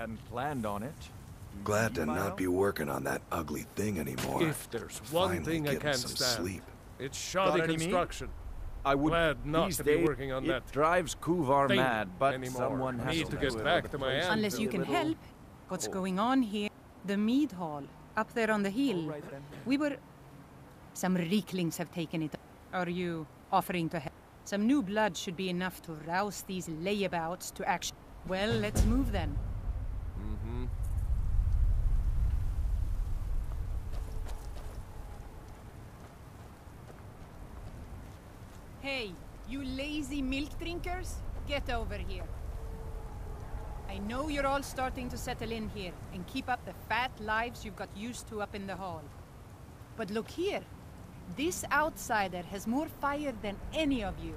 hadn't planned on it. Glad to not be working on that ugly thing anymore. If there's one Finally thing I getting can't some stand, sleep. it's shoddy Got any meat? construction. I would Glad not these to be working on it that drives Kuvar thing mad, but anymore. someone has Need to to do get it, back to my aunt. Unless you can be a little help. What's cold. going on here? The mead hall, up there on the hill. All right then. We were. Some Rieklings have taken it. Are you offering to help? Some new blood should be enough to rouse these layabouts to action. Well, let's move then. Milk drinkers, get over here. I know you're all starting to settle in here and keep up the fat lives you've got used to up in the hall. But look here. This outsider has more fire than any of you.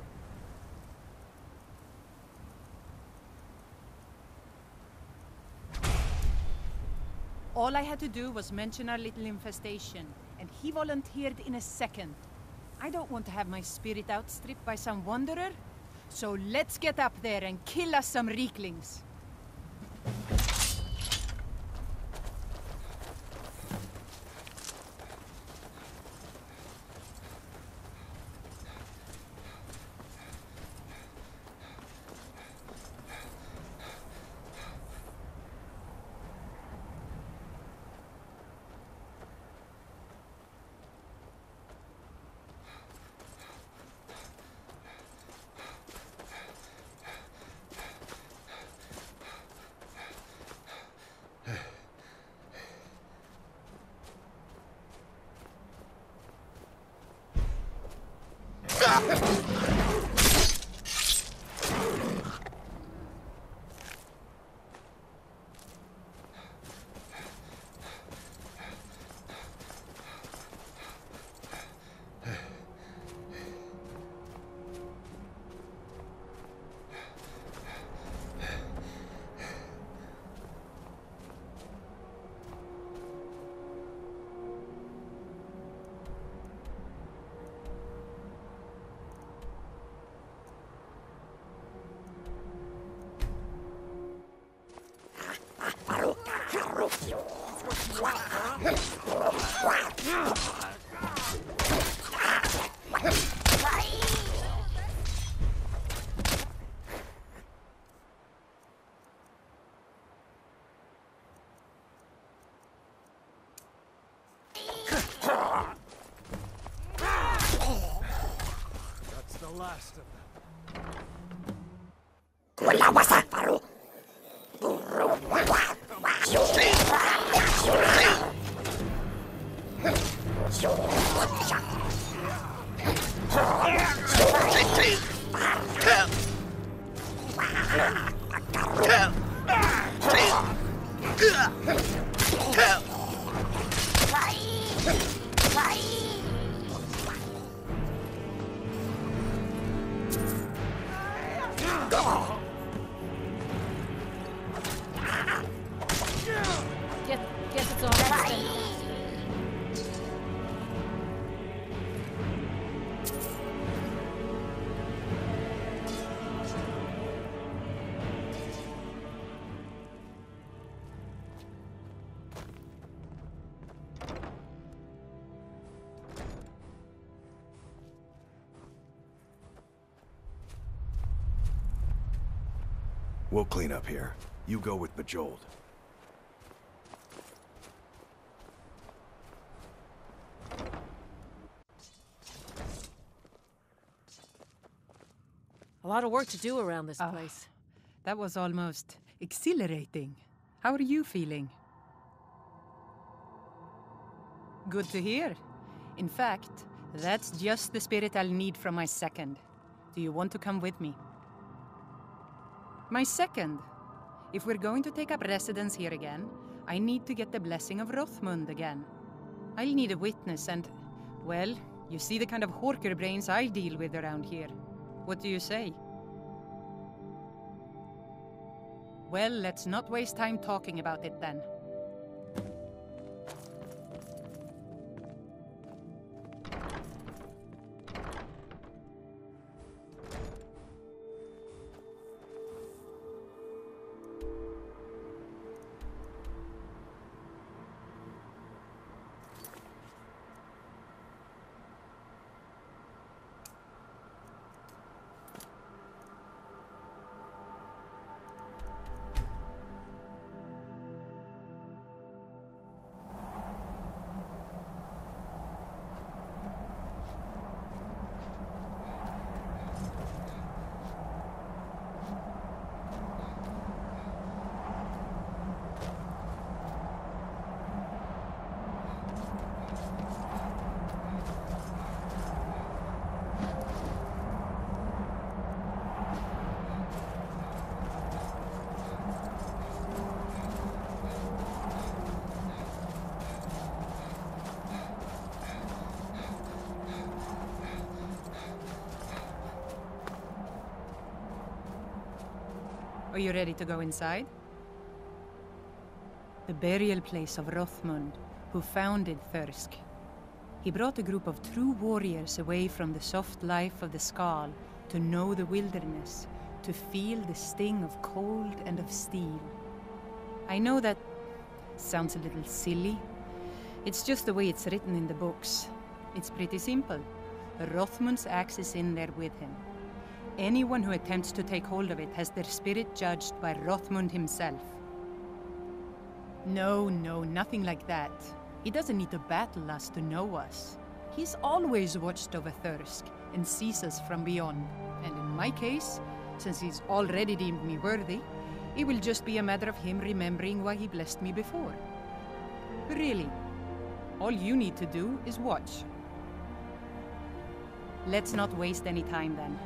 All I had to do was mention our little infestation, and he volunteered in a second. I don't want to have my spirit outstripped by some wanderer. So let's get up there and kill us some Rieklings. That's We'll clean up here. You go with Bujold. A lot of work to do around this Ah. place. That was almost exhilarating. How are you feeling? Good to hear. In fact, that's just the spirit I'll need from my second. Do you want to come with me? My second. If we're going to take up residence here again, I need to get the blessing of Rothmund again. I'll need a witness and, well, you see the kind of horker brains I deal with around here. What do you say? Well, let's not waste time talking about it then. Are you ready to go inside? The burial place of Rothmund, who founded Thirsk. He brought a group of true warriors away from the soft life of the Skaal to know the wilderness, to feel the sting of cold and of steel. I know that sounds a little silly. It's just the way it's written in the books. It's pretty simple. Rothmund's axe is in there with him. Anyone who attempts to take hold of it has their spirit judged by Rothmund himself. No, no, nothing like that. He doesn't need to battle us to know us. He's always watched over Thirsk and sees us from beyond. And in my case, since he's already deemed me worthy, it will just be a matter of him remembering why he blessed me before. Really, all you need to do is watch. Let's not waste any time then.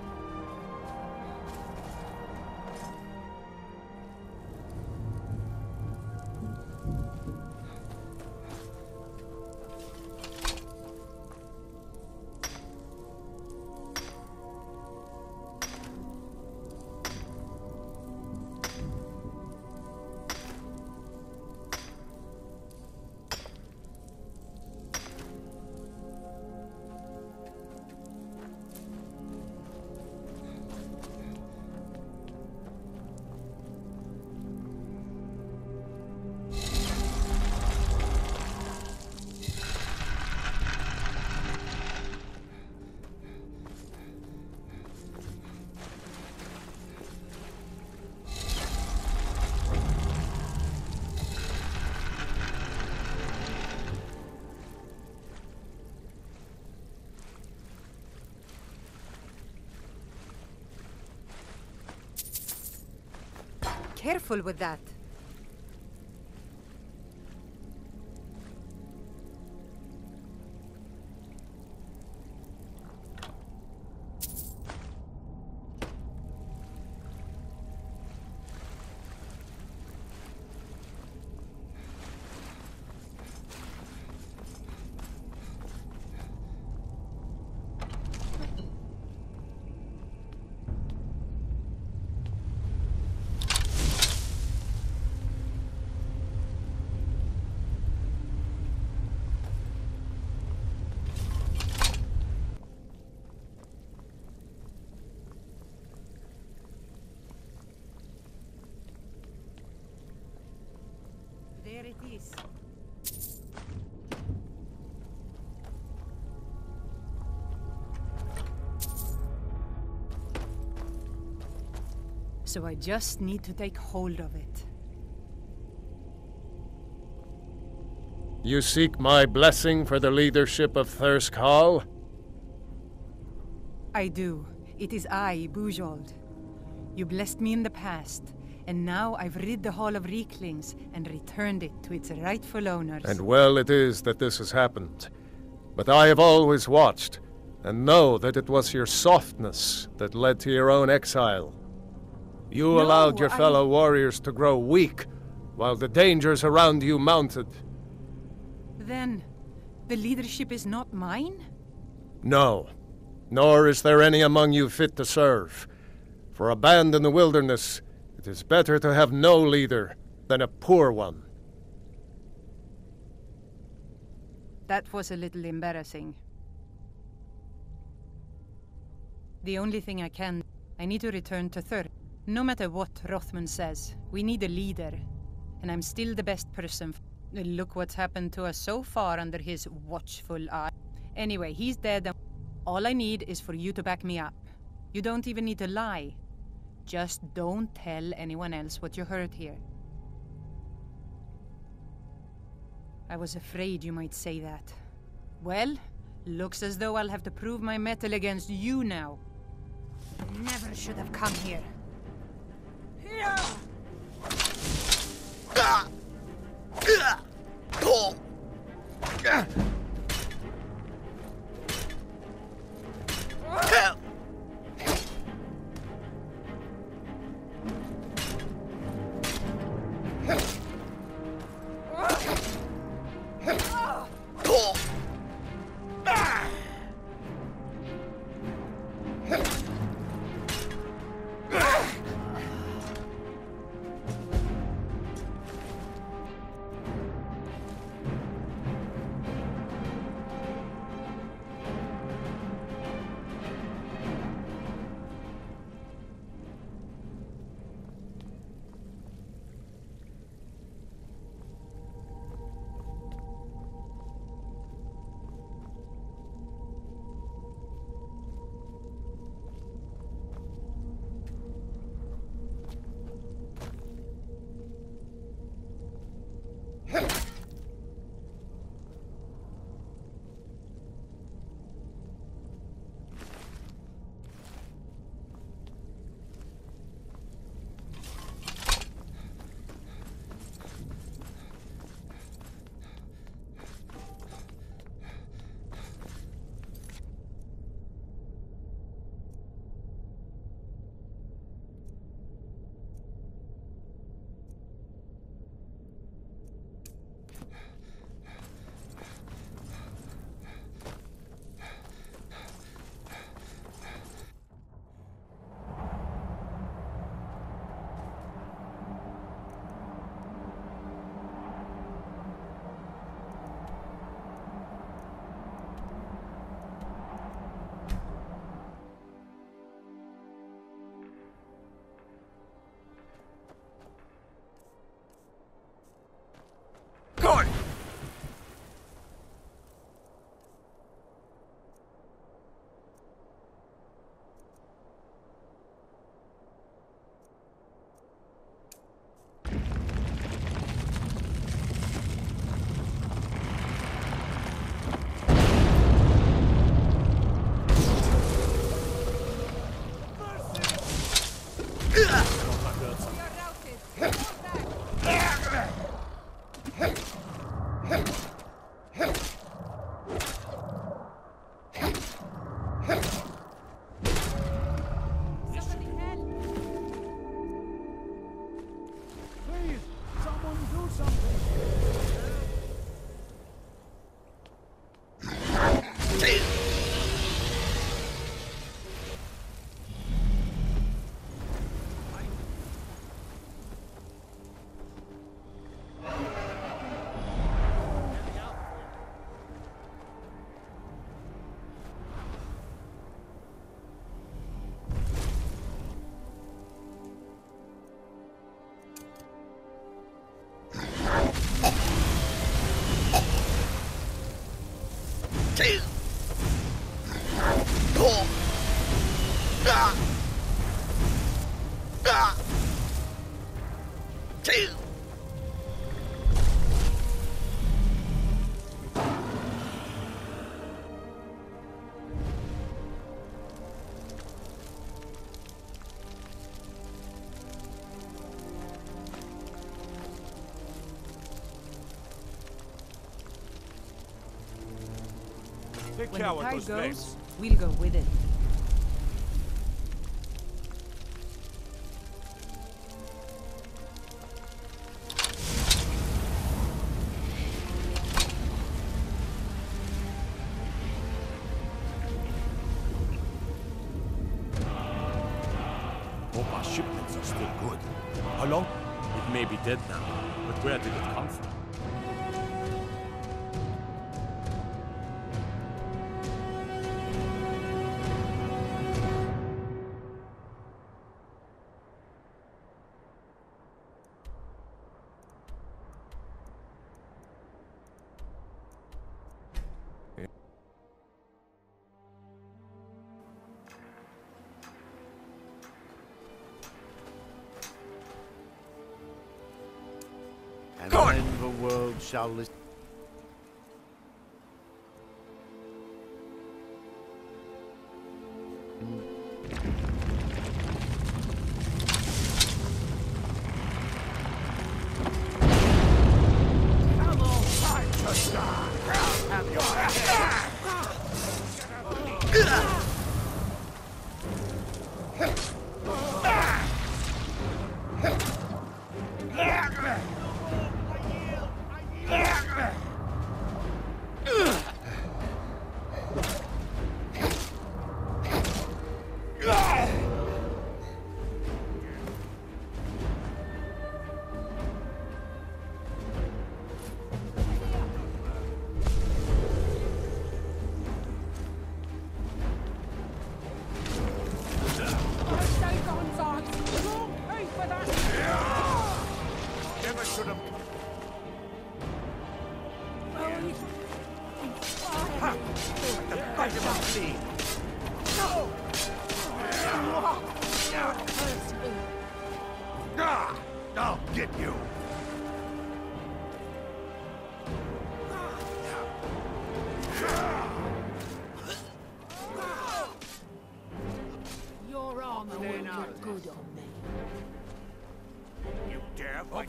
Careful with that. There. So I just need to take hold of it. You seek my blessing for the leadership of Thirsk Hall? I do. It is I, Bujold. You blessed me in the past, and now I've rid the Hall of Rieklings and returned it to its rightful owners. And well it is that this has happened. But I have always watched, and know that it was your softness that led to your own exile. You No, allowed your I- fellow warriors to grow weak, while the dangers around you mounted. Then, the leadership is not mine? No, nor is there any among you fit to serve. For a band in the wilderness, it is better to have no leader than a poor one. That was a little embarrassing. The only thing I can, I need to return to Thur. No matter what Rothmund says, we need a leader. And I'm still the best person. Look what's happened to us so far under his watchful eye. Anyway, he's dead. All I need is for you to back me up. You don't even need to lie. Just don't tell anyone else what you heard here. I was afraid you might say that. Well, looks as though I'll have to prove my mettle against you now. Never should have come here. Hyah! When the tide goes, we'll go with it. And then the world shall listen.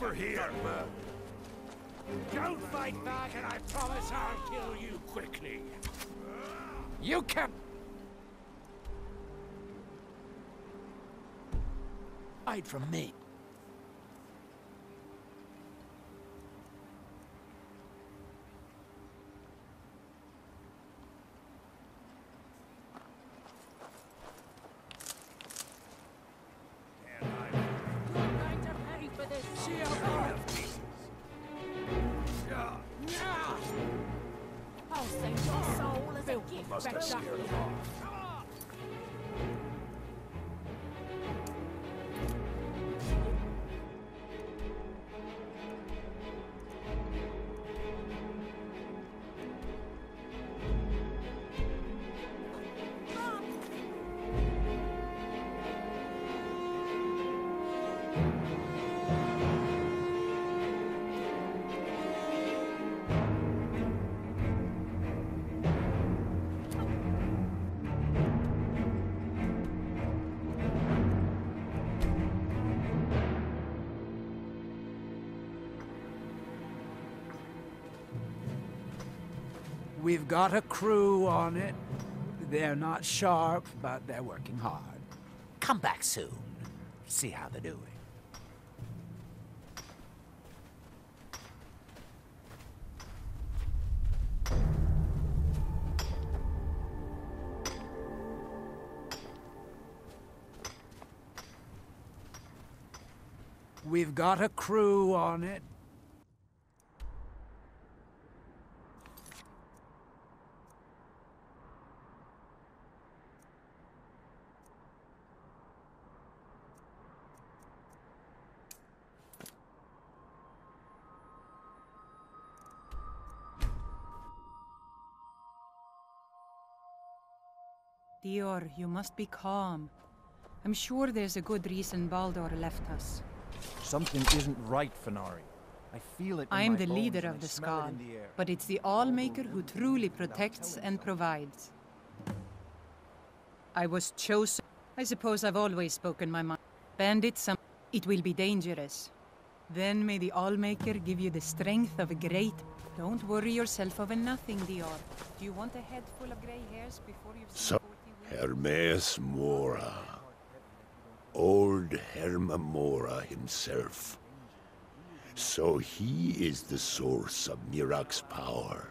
Over here! Don't fight back, and I promise I'll kill you quickly. You can. Hide from me. As a gift back to We've got a crew on it. They're not sharp, but they're working hard. Come back soon. See how they're doing. We've got a crew on it. Deor, you must be calm. I'm sure there's a good reason Baldor left us. Something isn't right, Fanari. I feel it I'm the bones leader of I the smell it Skaal, in the air. but it's the Allmaker who truly protects and provides. I was chosen. I suppose I've always spoken my mind. Bandits, some. It will be dangerous. Then may the Allmaker give you the strength of a great. Don't worry yourself over nothing, Deor. Do you want a head full of grey hairs before you've seen So, 40 wins? Hermaeus Mora. Old Hermaeus Mora himself. So he is the source of Miraak's power.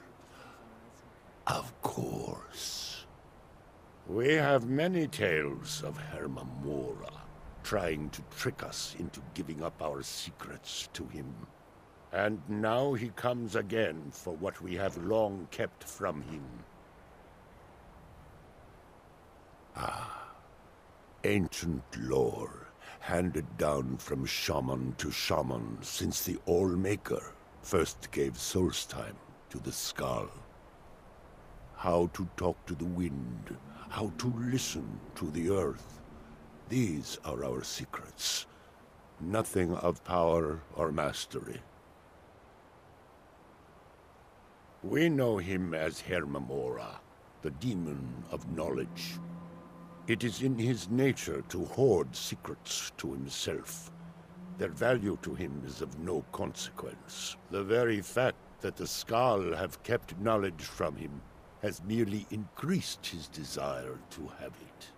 Of course. We have many tales of Hermaeus Mora trying to trick us into giving up our secrets to him. And now he comes again for what we have long kept from him. Ah, ancient lore handed down from shaman to shaman since the All-Maker first gave Solstheim to the Skaal. How to talk to the wind, how to listen to the earth. These are our secrets. Nothing of power or mastery. We know him as Hermaeus Mora, the demon of knowledge. It is in his nature to hoard secrets to himself. Their value to him is of no consequence. The very fact that the Skaal have kept knowledge from him has merely increased his desire to have it.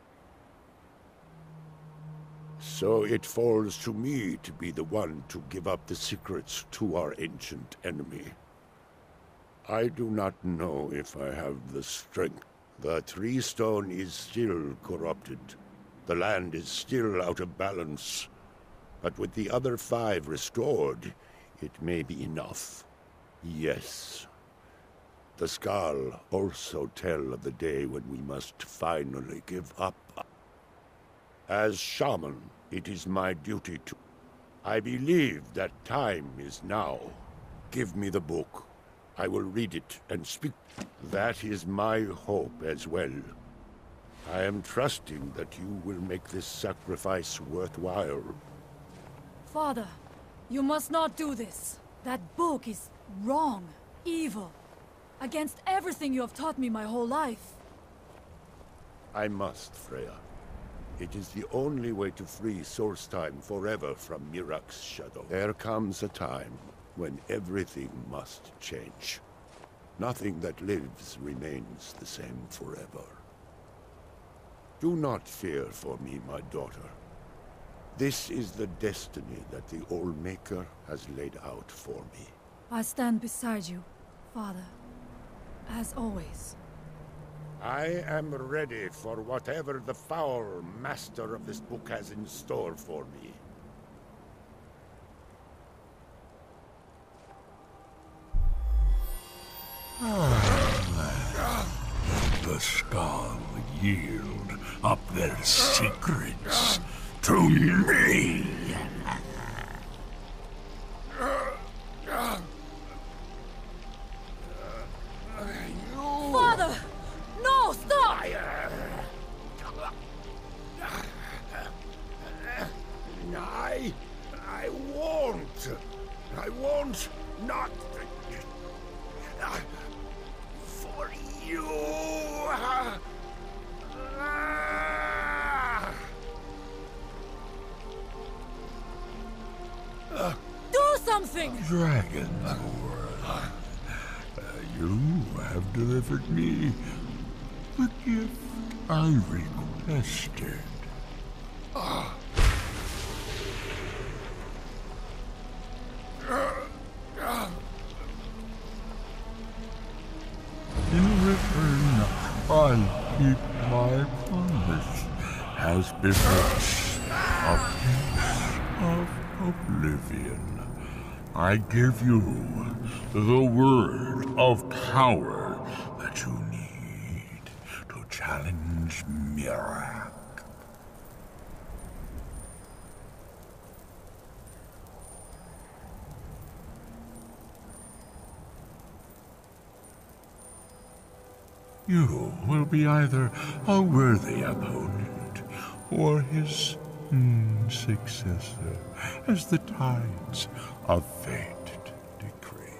So it falls to me to be the one to give up the secrets to our ancient enemy. I do not know if I have the strength. The tree stone is still corrupted. The land is still out of balance. But with the other five restored, it may be enough. Yes. The Skaal also tell of the day when we must finally give up. As shaman, it is my duty to... I believe that time is now. Give me the book. I will read it and speak. That is my hope as well. I am trusting that you will make this sacrifice worthwhile. Father, you must not do this. That book is wrong, evil, against everything you have taught me my whole life. I must, Frea. It is the only way to free Solstheim forever from Miraak's shadow. There comes a time when everything must change. Nothing that lives remains the same forever. Do not fear for me, my daughter. This is the destiny that the All-Maker has laid out for me. I stand beside you, Father, as always. I am ready for whatever the foul master of this book has in store for me. The Skaal yield up their secrets to me. As befits a piece of oblivion. I give you the word of power that you need to challenge Miraak. You will be either a worthy opponent or his mm, successor, as the tides of fate decree.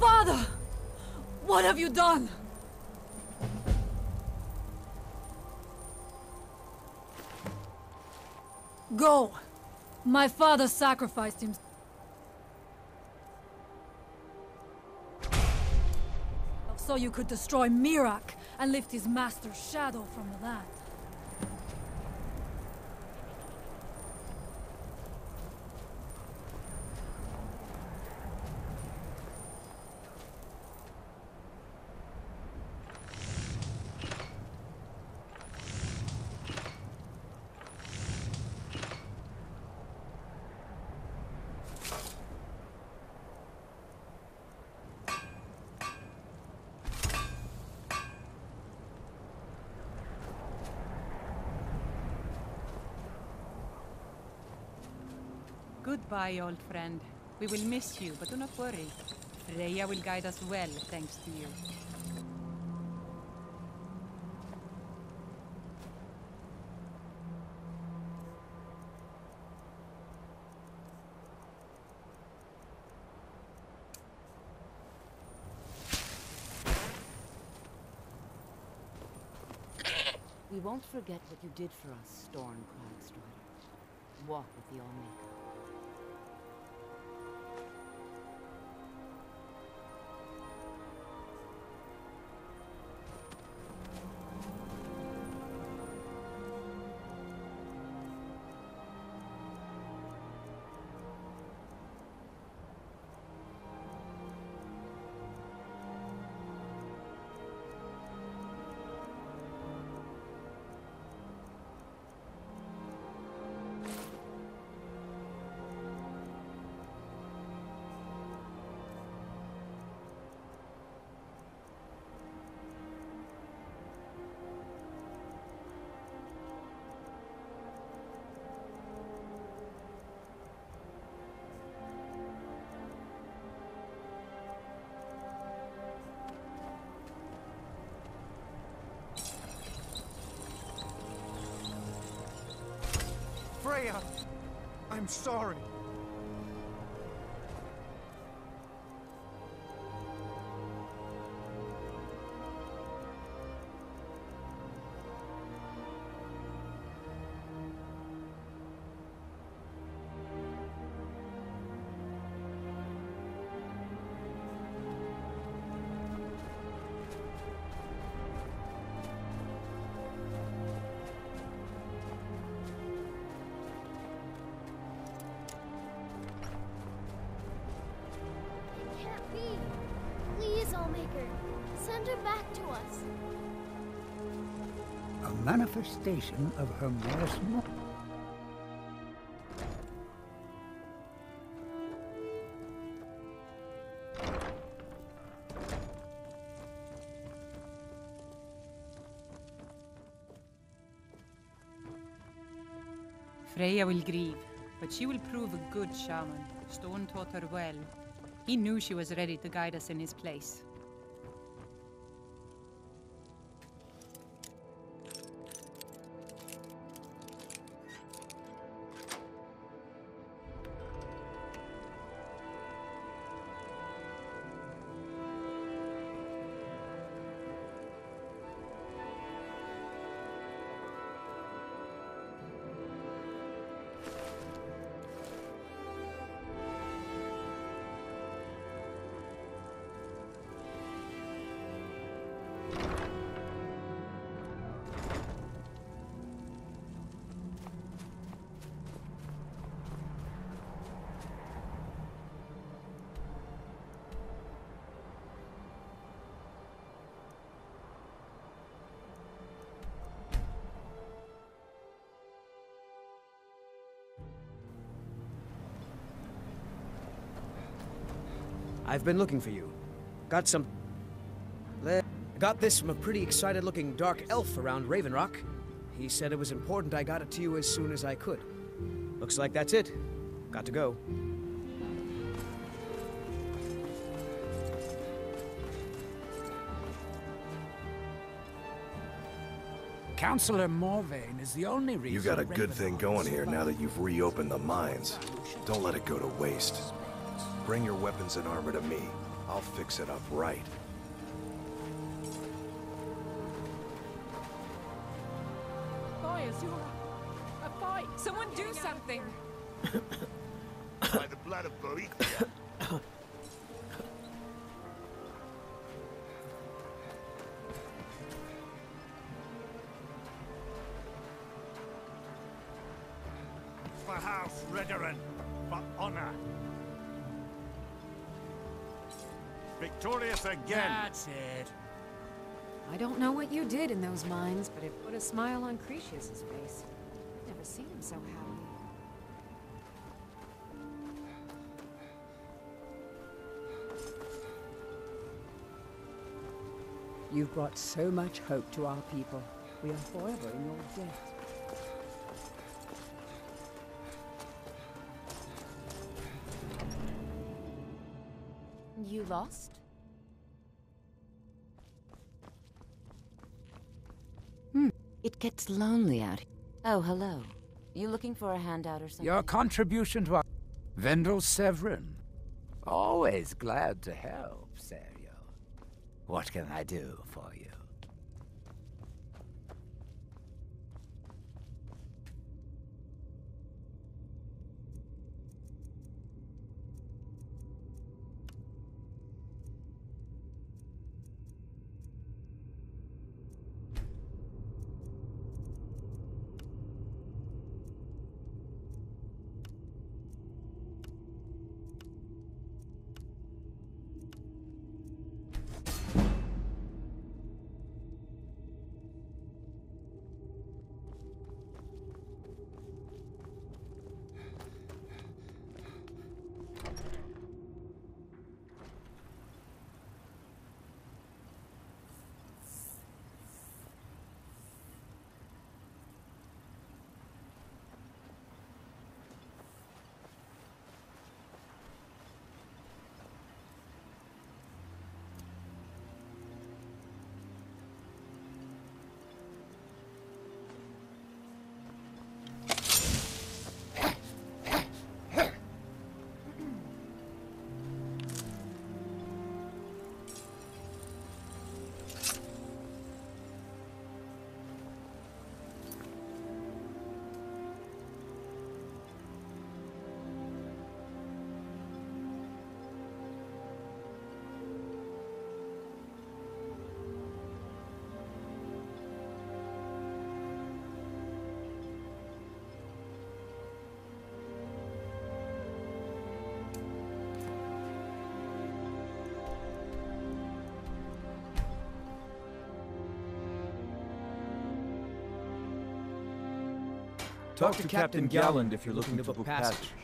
Father! What have you done? Go! My father sacrificed himself. So you could destroy Miraak and lift his master's shadow from the land. Goodbye, old friend. We will miss you, but do not worry. Frea will guide us well, thanks to you. We won't forget what you did for us, Storn Crag-Strider. Walk with the Allmaker. Frea! I'm sorry. Please, Allmaker. Send her back to us. A manifestation of her miasma. Frea will grieve, but she will prove a good shaman. Storn taught her well. He knew she was ready to guide us in his place. I've been looking for you. Got some. Le- Got this from a pretty excited looking dark elf around Raven Rock. He said it was important I got it to you as soon as I could. Looks like that's it. Got to go. Counselor Morvayn is the only reason. You got a good thing going here now that you've reopened the mines. Don't let it go to waste. Bring your weapons and armor to me. I'll fix it up right. Boy, Azura! A fight! Someone do something! By the blood of Boethiah. Victorious again. That's it. I don't know what you did in those mines, but it put a smile on Crescius's face. I've never seen him so happy. You've brought so much hope to our people. We are forever in your debt. You lost? Hmm. It gets lonely out here. Oh, hello. You looking for a handout or something? Your contribution to our... Vendil Severin. Always glad to help, Serio. What can I do for you? Talk to Captain Galland if you're looking to book passage. Your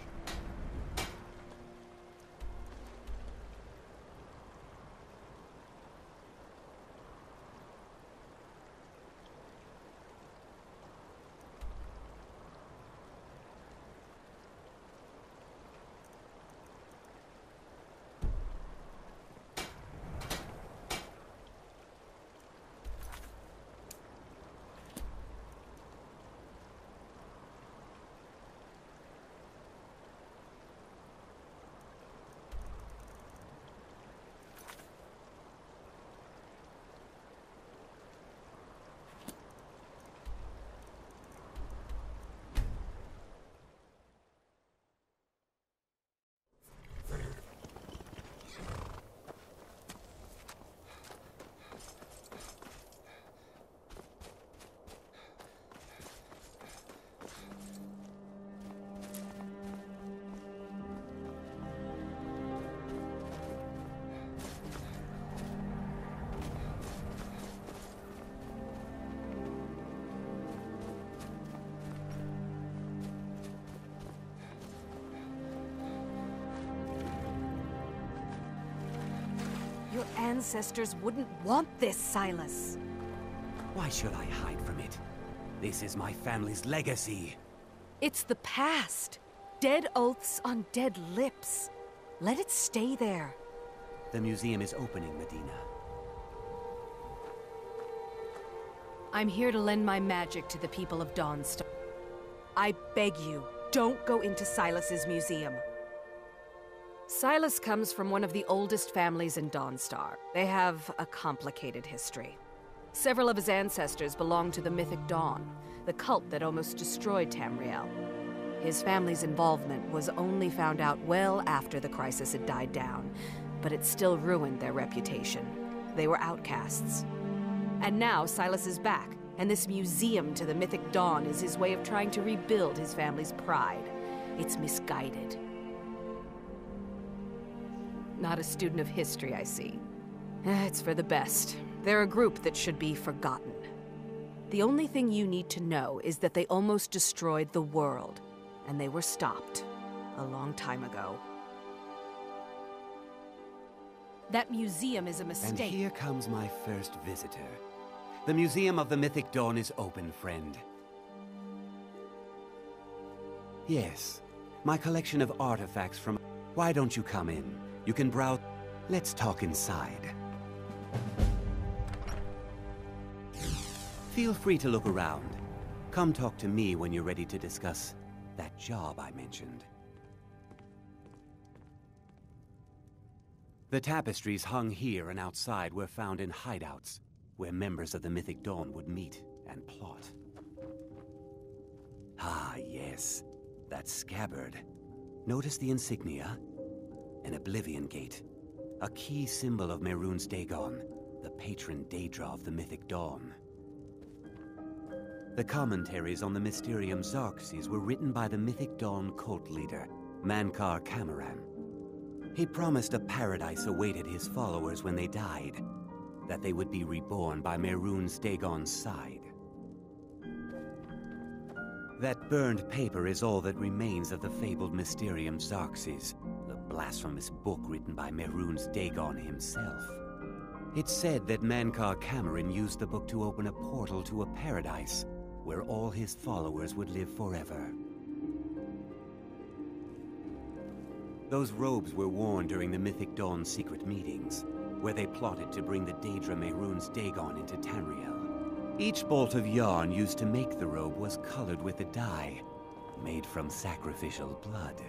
ancestors wouldn't want this, Silus. Why should I hide from it? This is my family's legacy. It's the past. Dead oaths on dead lips. Let it stay there. The museum is opening, Madena. I'm here to lend my magic to the people of Dawnstar. I beg you, don't go into Silus's museum. Silus comes from one of the oldest families in Dawnstar. They have a complicated history. Several of his ancestors belong to the Mythic Dawn, the cult that almost destroyed Tamriel. His family's involvement was only found out well after the crisis had died down, but it still ruined their reputation. They were outcasts. And now Silus is back, and this museum to the Mythic Dawn is his way of trying to rebuild his family's pride. It's misguided. Not a student of history, I see. Eh, It's for the best. They're a group that should be forgotten. The only thing you need to know is that they almost destroyed the world, and they were stopped a long time ago. That museum is a mistake. And mistake. here comes my first visitor. The Museum of the Mythic Dawn is open, friend. Yes, my collection of artifacts from... Why don't you come in? You can browse... Let's talk inside. Feel free to look around. Come talk to me when you're ready to discuss that job I mentioned. The tapestries hung here and outside were found in hideouts, where members of the Mythic Dawn would meet and plot. Ah, yes, that scabbard. Notice the insignia? An Oblivion Gate. A key symbol of Mehrunes Dagon, the patron Daedra of the Mythic Dawn. The commentaries on the Mysterium Xarxes were written by the Mythic Dawn cult leader, Mankar Camoran. He promised a paradise awaited his followers when they died, that they would be reborn by Mehrunes Dagon's side. That burned paper is all that remains of the fabled Mysterium Xarxes, blasphemous book written by Mehrunes Dagon himself. It's said that Mankar Camoran used the book to open a portal to a paradise where all his followers would live forever. Those robes were worn during the Mythic Dawn secret meetings, where they plotted to bring the Daedra Mehrunes Dagon into Tamriel. Each bolt of yarn used to make the robe was colored with a dye, made from sacrificial blood.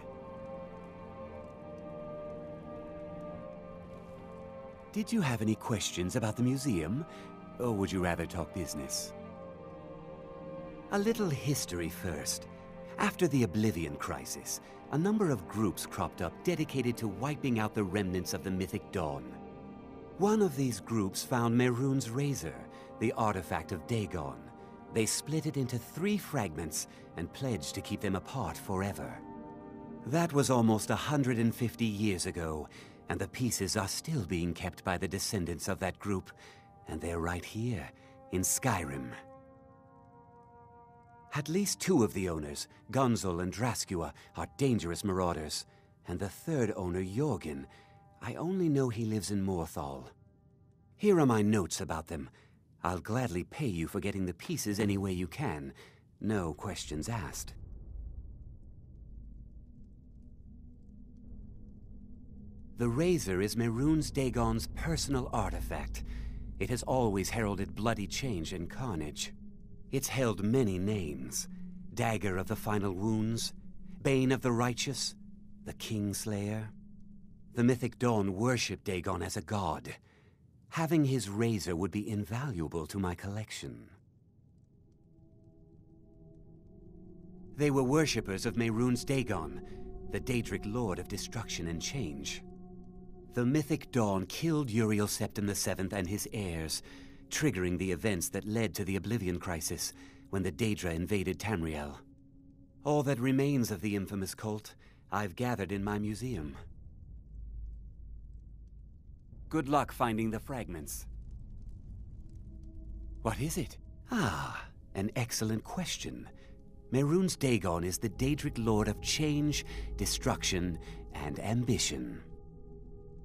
Did you have any questions about the museum? Or would you rather talk business? A little history first. After the Oblivion Crisis, a number of groups cropped up dedicated to wiping out the remnants of the Mythic Dawn. One of these groups found Mehrunes Razor, the artifact of Dagon. They split it into three fragments and pledged to keep them apart forever. That was almost 150 years ago, and the pieces are still being kept by the descendants of that group, and they're right here, in Skyrim. At least two of the owners, Ghunzul and Drascua, are dangerous marauders, and the third owner, Jorgen, I only know he lives in Morthal. Here are my notes about them. I'll gladly pay you for getting the pieces any way you can. No questions asked. The razor is Mehrunes Dagon's personal artifact. It has always heralded bloody change and carnage. It's held many names. Dagger of the Final Wounds, Bane of the Righteous, the Kingslayer. The Mythic Dawn worshipped Dagon as a god. Having his razor would be invaluable to my collection. They were worshippers of Mehrunes Dagon, the Daedric Lord of Destruction and Change. The Mythic Dawn killed Uriel Septim VII and his heirs, triggering the events that led to the Oblivion Crisis when the Daedra invaded Tamriel. All that remains of the infamous cult I've gathered in my museum. Good luck finding the fragments. What is it? Ah, an excellent question. Mehrunes Dagon is the Daedric Lord of change, destruction, and ambition.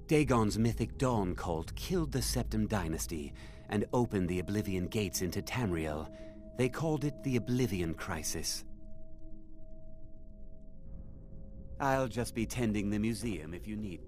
Dagon's mythic dawn cult killed the Septim dynasty and opened the Oblivion gates into Tamriel. They called it the Oblivion Crisis. I'll just be tending the museum if you need.